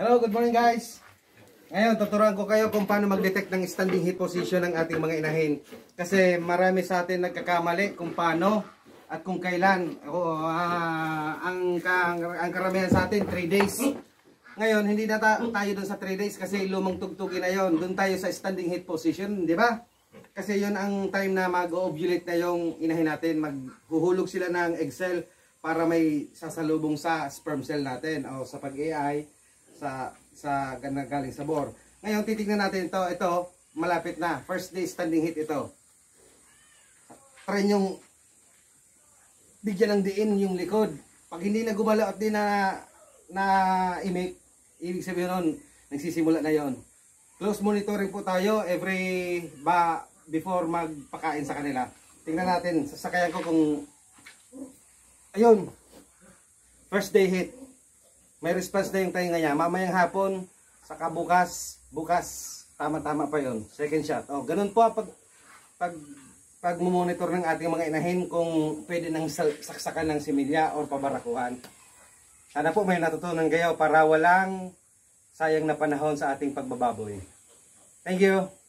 Hello, good morning guys. Ngayon, tuturuan ko kayo kung paano mag-detect ng standing heat position ng ating mga inahin. Kasi marami sa atin nagkakamali kung paano at kung kailan. O, ah, ang, ka- ang karamihan sa atin, 3 days. Ngayon, hindi na ta- tayo doon sa 3 days kasi lumang tugtugin na yon. Doon tayo sa standing heat position, di ba? Kasi yon ang time na mag-ovulate na yung inahin natin. Maghuhulog sila ng egg cell para may sasalubong sa sperm cell natin o sa pag-AI sa sa galing sa bore. Ngayon titingnan natin ito, ito malapit na. First day standing heat ito. Try yung bigyan ng diin yung likod. Pag hindi na gumalaw at di na na imik, ibig sabihin nun, nagsisimula na yon. Close monitoring po tayo every ba before magpakain sa kanila. Tingnan natin, sasakayan ko kung ayun. First day hit. May response na yung tainga niya. Mamayang hapon, saka bukas, bukas, tama-tama pa yon. Second shot. Oh, ganun po pag pag pag monitor ng ating mga inahin kung pwede nang saksakan ng similya or pabarakuhan. Sana po may natutunan kayo para walang sayang na panahon sa ating pagbababoy. Thank you.